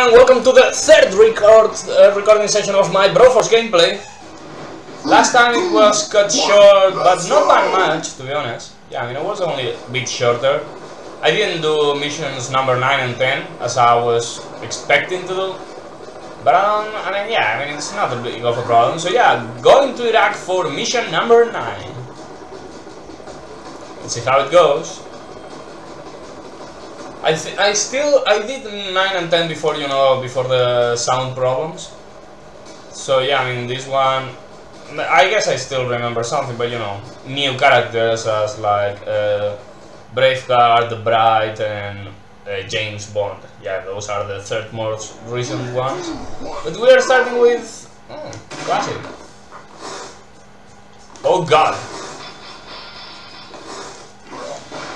everyone, welcome to the third record uh, recording session of my Broforce gameplay. Last time it was cut short, but not by much, to be honest. Yeah, I mean, it was only a bit shorter. I didn't do missions number 9 and 10, as I was expecting to do. But, um, I mean, yeah, I mean, it's not a big of a problem. So yeah, going to Iraq for mission number 9. Let's see how it goes. I I still I did nine and ten before you know before the sound problems. So yeah, I mean this one. I guess I still remember something, but you know, new characters as like uh, Braveheart, The Bride, and uh, James Bond. Yeah, those are the third most recent ones. But we are starting with oh, classic. Oh God.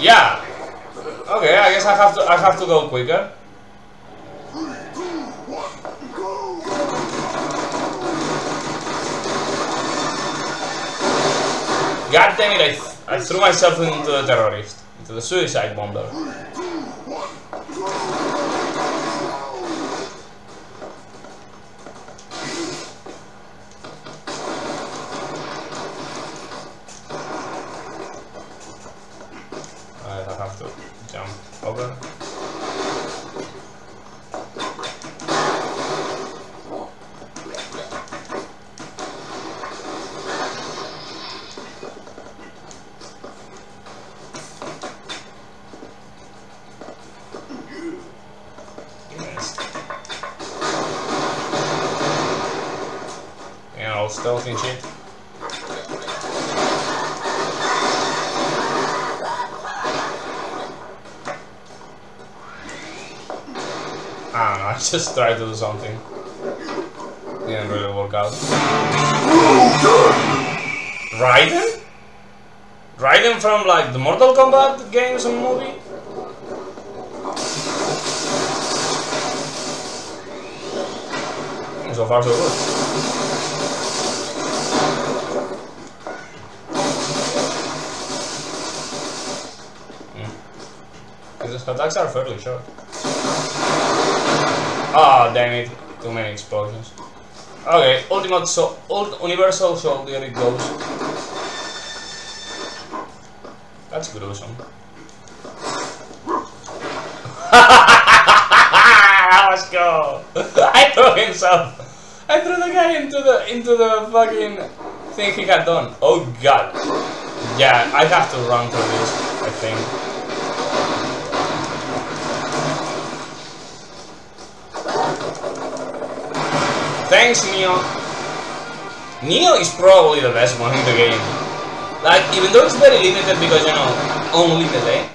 Yeah, Okay, I guess I have to I have to go quicker. God damn it, I, I threw myself into the terrorist, into the suicide bomber. Don't know, I just tried to do something. Didn't really work out. Raiden? Raiden from like the Mortal Kombat games and movie? So far so good. Attacks are fairly short. Ah, damn it. Too many explosions. Okay, ultimate so ult universal soldier it goes. That's gruesome. Let's go! I threw himself! I threw the guy into the into the fucking thing he had done. Oh god. Yeah, I have to run through this, I think. Thanks, Neo. Neo is probably the best one in the game. Like, even though it's very limited because, you know, only melee.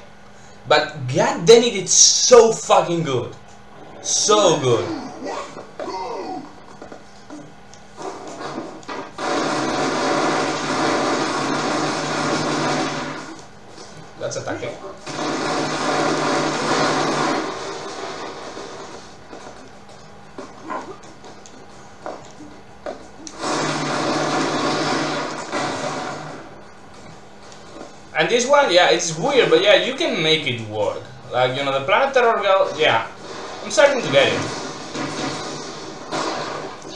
But god damn it, it's so fucking good. So good. This one, yeah, it's weird, but yeah, you can make it work. Like, you know, the Planet Terror Girl, yeah, I'm starting to get it.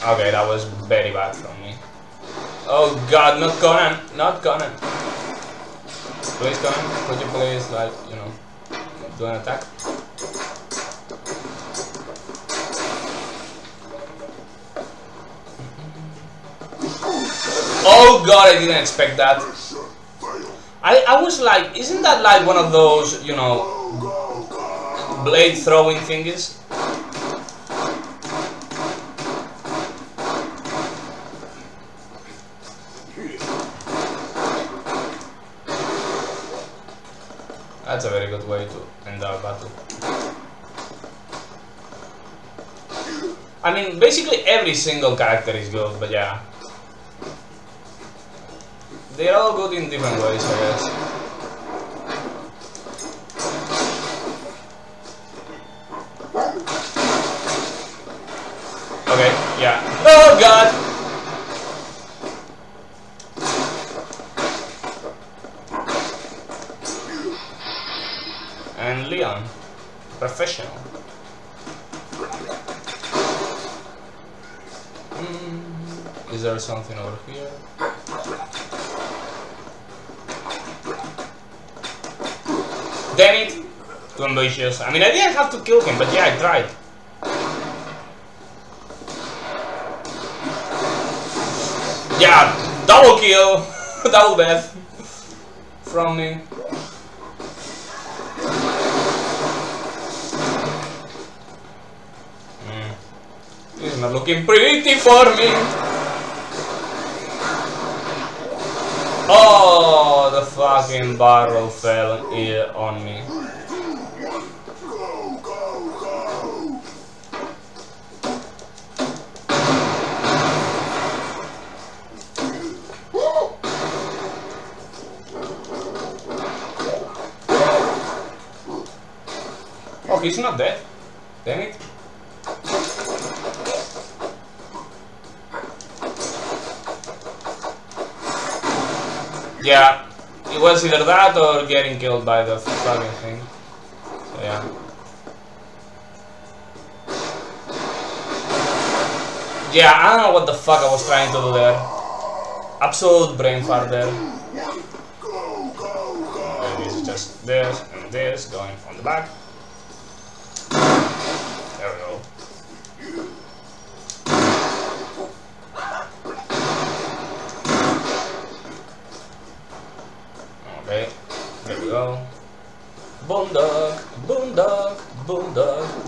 Okay, that was very bad from me. Oh god, not Conan, not Conan. Please Conan, could you please, like, you know, do an attack? Oh god, I didn't expect that. I, I was like, isn't that like one of those, you know, blade throwing thingies? That's a very good way to end our battle. I mean, basically every single character is good, but yeah. They're all good in different ways, I guess. Kill him, but yeah, I tried. Yeah, double kill! double death from me. Mm. It's not looking pretty for me. Oh, the fucking barrel fell here on me. He's not dead. Damn it. Yeah, it was either that or getting killed by the fucking thing. So yeah. Yeah, I don't know what the fuck I was trying to do there. Absolute brain fart there. Okay, this is just this and this going from the back. Boondock, boondock, boondock,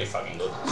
was actually very fucking good.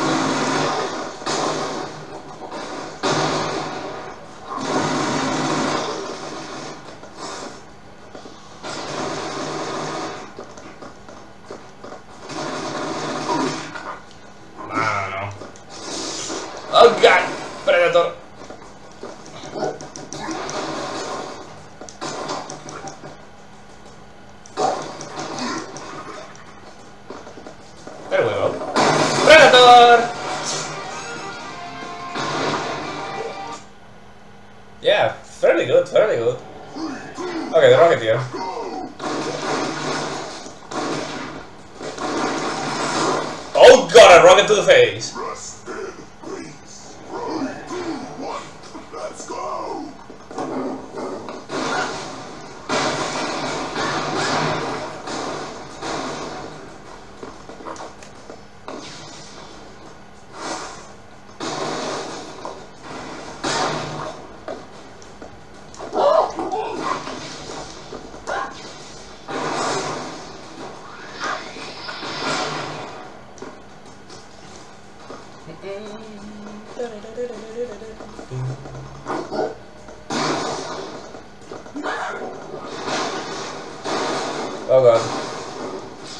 Oh god.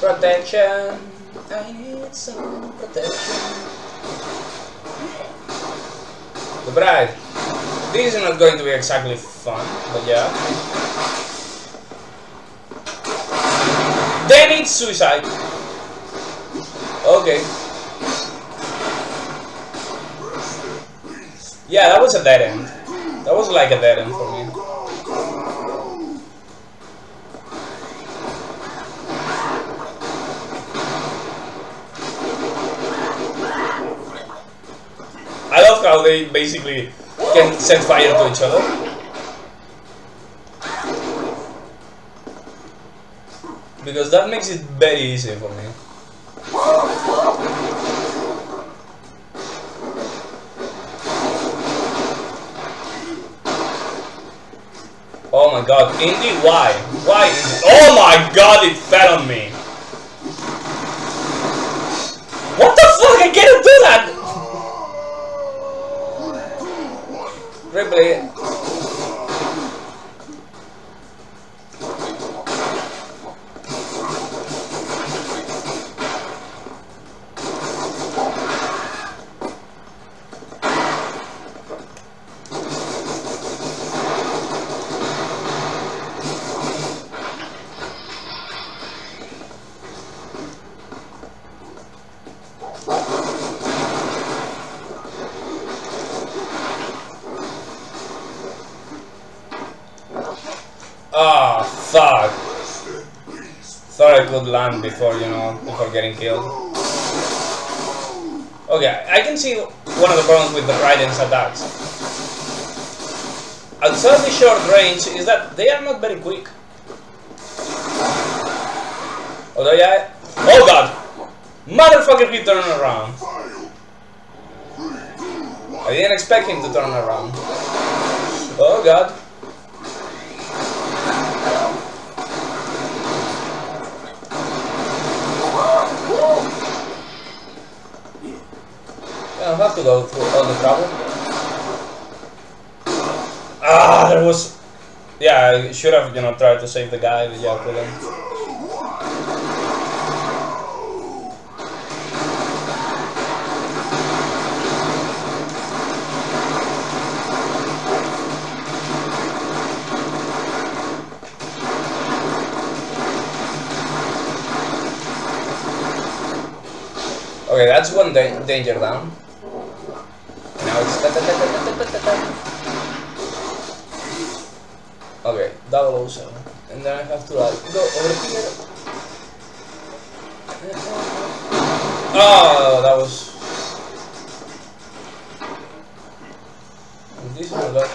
Protection. I need some protection. The bride. This is not going to be exactly fun, but yeah. Damn it, suicide. Okay. Yeah, that was a dead end. That was like a dead end for me. They basically can set fire to each other. Because that makes it very easy for me. Oh my god, Indy, why? Why? Oh my god, it fell on me! What the fuck? I can't do that? Ripley. Thought I could land before, you know, before getting killed. Okay, I can see one of the problems with the Raiden's attacks. At fairly short range is that they are not very quick. Although, yeah. Oh god! Motherfucker, he turned around. I didn't expect him to turn around. Oh god. Don't have to go through all the trouble. Ah, there was... Yeah, I should have, you know, tried to save the guy, but yeah, I couldn't. Okay, that's one da danger down. Okay, double also. And then I have to like go over here. Oh, that was. This is that.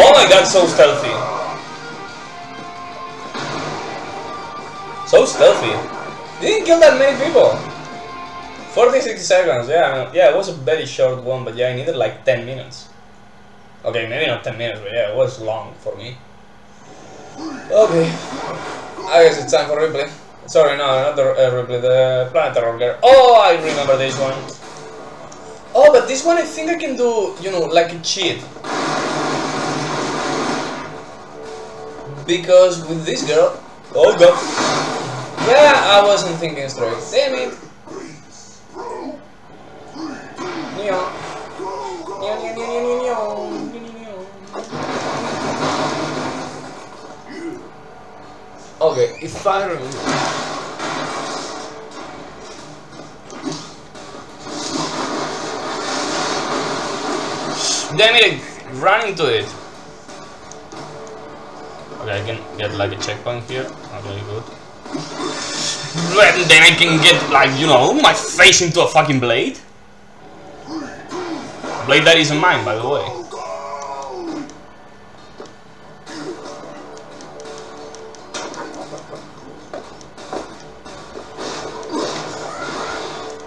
Oh my god, so stealthy. Kill that many people. 40, 60 seconds, yeah, yeah, it was a very short one, but yeah, I needed like 10 minutes. Okay, maybe not 10 minutes, but yeah, it was long for me. Okay, I guess it's time for Ripley. Sorry, no, not the uh, Ripley, the Planet Terror Girl. Oh, I remember this one. Oh, but this one I think I can do, you know, like a cheat. Because with this girl, oh god. Yeah, I wasn't thinking straight. Damn it. Neo. Neo, neo, neo, neo, neo, neo, neo, neo. Okay, if I remember. Damn it, run into it. Okay, I can get like a checkpoint here. Very good. And then I can get like, you know, my face into a fucking blade. Blade that isn't mine, by the way.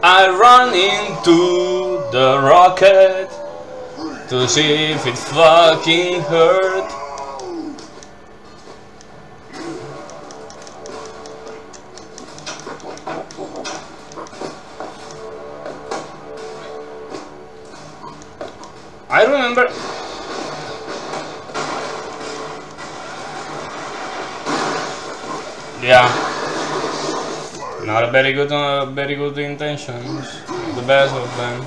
I run into the rocket to see if it fucking hurt. Very good, uh, very good intentions. The best of them.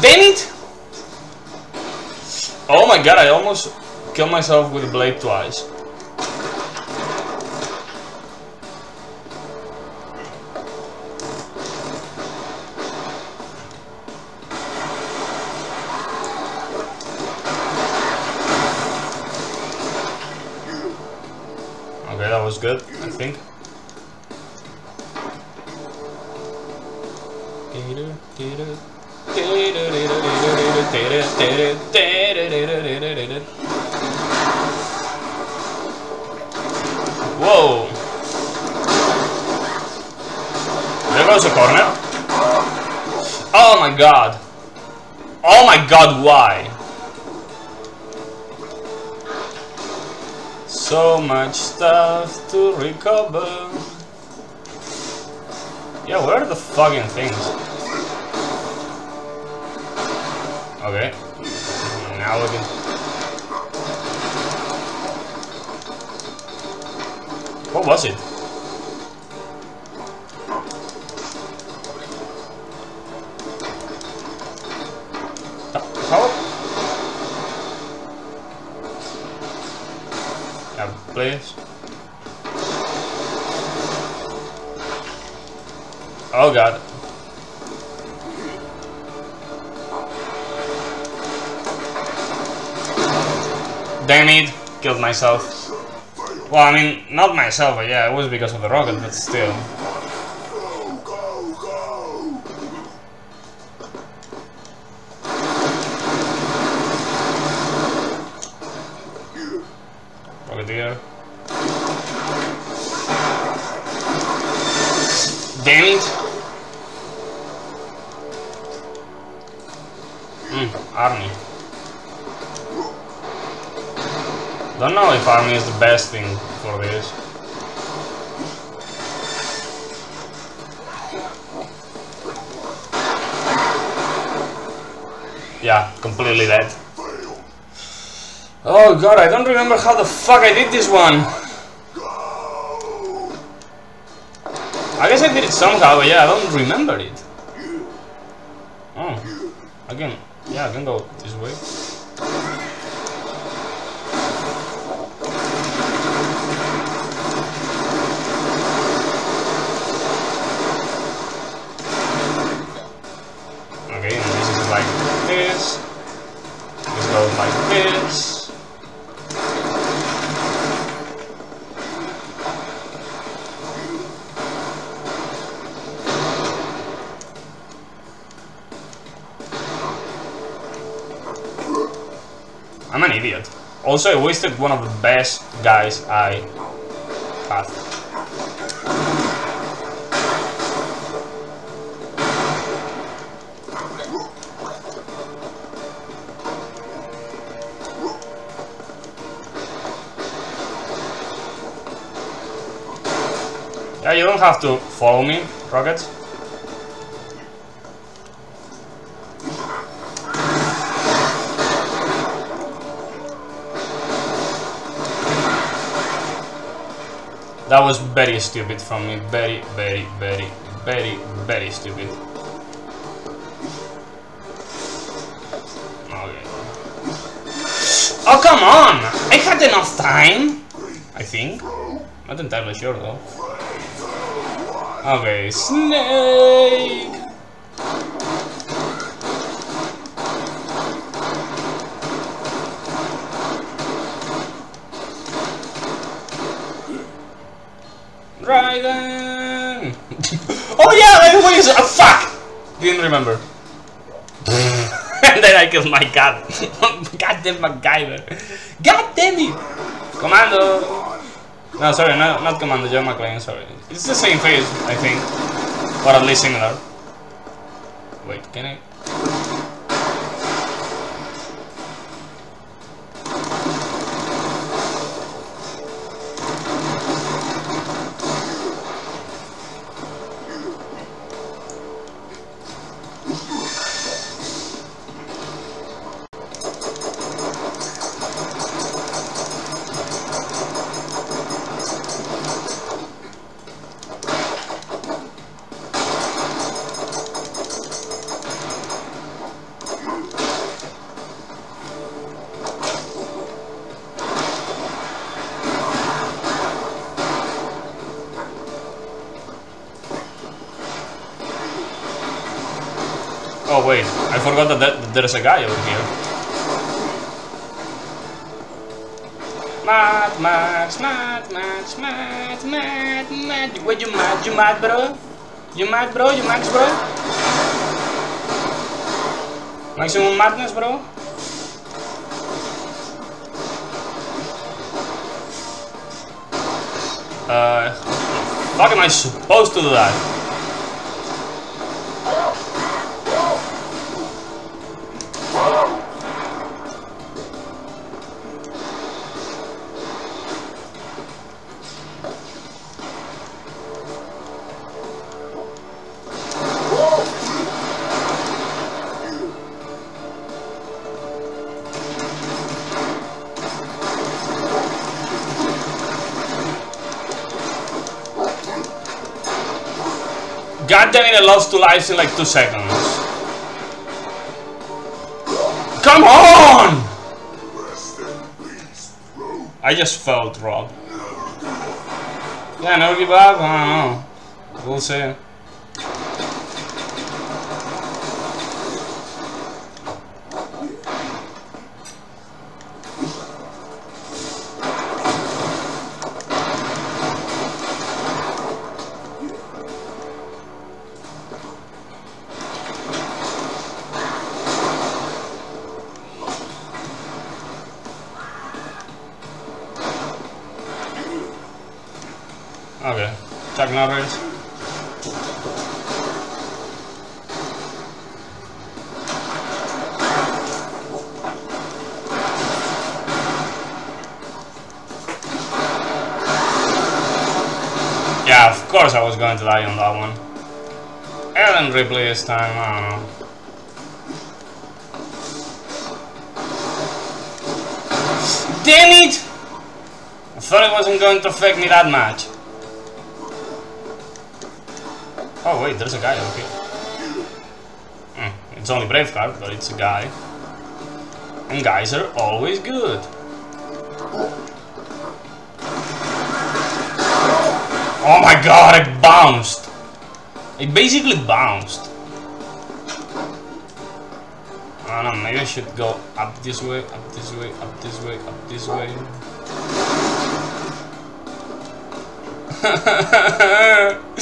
Damn it! Oh my god, I almost killed myself with a blade twice. Good, I think. Whoa! There goes a corner. Oh my god! Oh my god, why? Recover. Yeah, where are the fucking things? Okay. Now we can... What was it? Please. Oh god. Damn it, killed myself. Well, I mean, not myself, but yeah, it was because of the rocket, but still. Go, Don't know if army is the best thing for this. Yeah, completely dead. Oh god, I don't remember how the fuck I did this one. I guess I did it somehow, but yeah, I don't remember it. Oh, again, yeah, I can go this way. This. This goes like this. I'm an idiot. Also, I wasted one of the best guys I don't have to follow me, Rocket. That was very stupid from me. Very, very, very, very, very stupid. Okay. Oh, come on! I had enough time! I think. Not entirely sure though. Okay, snake! Dragon! oh yeah, by the is oh, fuck! Didn't remember. and then I killed my cat. Goddamn MacGyver. God damn it! Commando! No, sorry, not, not Commando, John McClane, sorry. It's the same face, I think. Or at least similar. Wait, can I? Forgot that, that there's a guy over here. Mad, mad, mad, mad, mad, mad, mad. Wait, you mad? You mad, bro? You mad, bro? You max, bro? Maximum madness, bro? Uh, fuck am I supposed to do that? I lost two lives in like two seconds. Come on! I just felt Rob. Yeah, never give up? I don't know. We'll see. Die on that one. Ellen Ripley this time, I don't know. Damn it! I thought it wasn't going to affect me that much. Oh wait, there's a guy over here. Hmm, it's only Braveheart, but it's a guy. And guys are always good. Oh my god, I bounced! I basically bounced. I don't know, maybe I should go up this way, up this way, up this way, up this way.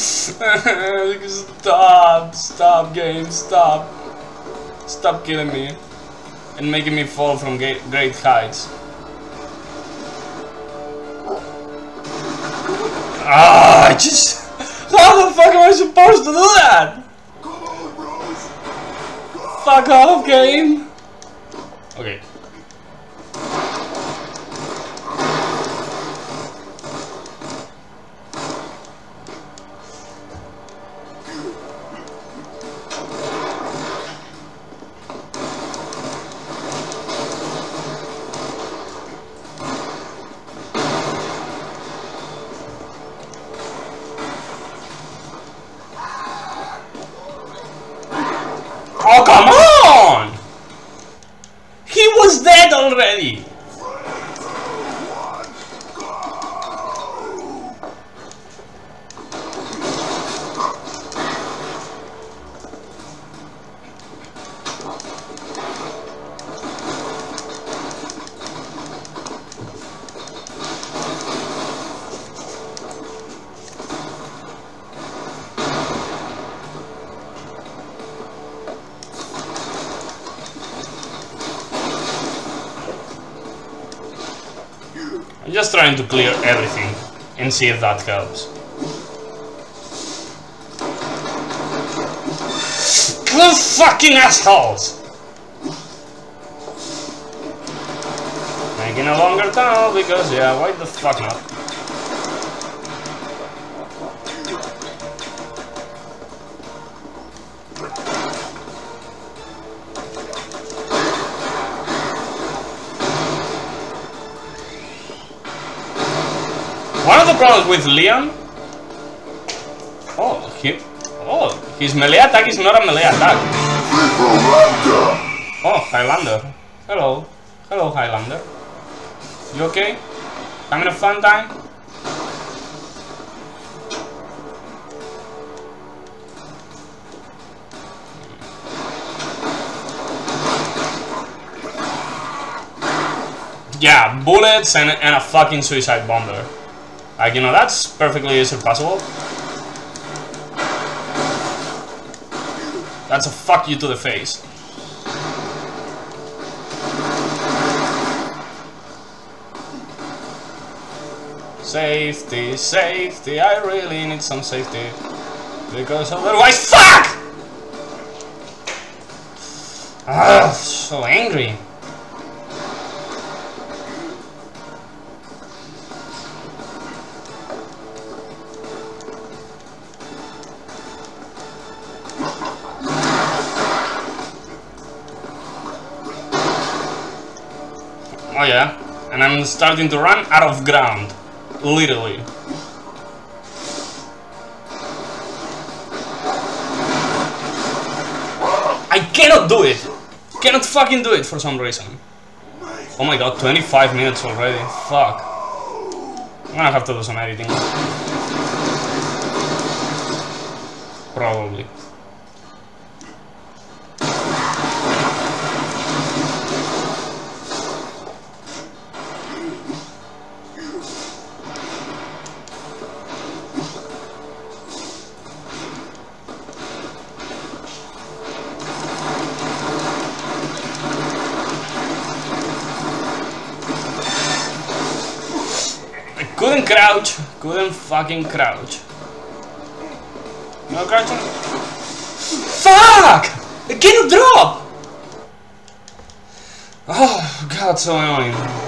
stop, stop game, stop. Stop killing me. And making me fall from great heights. Ah, I just... How the fuck am I supposed to do that? Come on, Rose. Fuck off, game. Okay. Trying to clear everything and see if that helps. You fucking assholes! Making a longer tunnel because, yeah, why the fuck not? One of the problems with Leon... Oh, he... Oh, his melee attack is not a melee attack. Oh, Highlander. Hello. Hello, Highlander. You okay? Having a fun time? Yeah, bullets and, and a fucking suicide bomber. Like, you know, that's perfectly surpassable. That's a fuck you to the face. Safety, safety, I really need some safety. Because otherwise, FUCK! Ah, so angry. and I'm starting to run out of ground. Literally. I cannot do it! Cannot fucking do it for some reason. Oh my god, 25 minutes already. Fuck. I'm gonna have to do some editing. Probably. Crouch. Couldn't fucking crouch. No crouching? Fuck! Cannot drop! Oh, god, so annoying.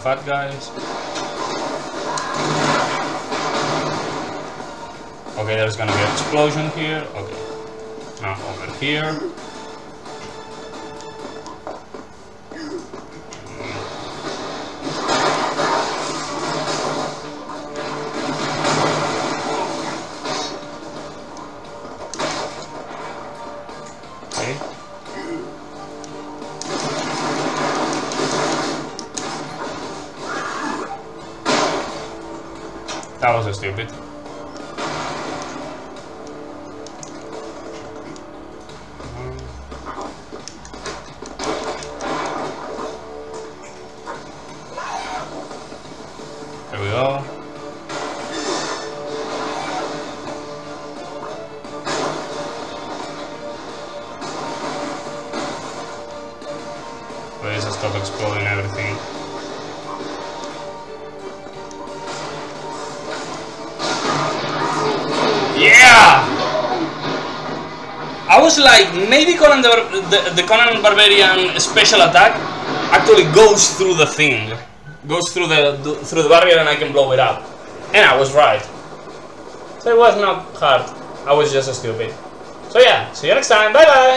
Fat guys? Okay, there's gonna be an explosion here. Okay. Now over here. That was a stupid. Maybe Conan the, the, the Conan Barbarian special attack actually goes through the thing, goes through the, the through the barrier, and I can blow it up. And I was right. So it was not hard. I was just stupid. So yeah, see you next time. Bye bye.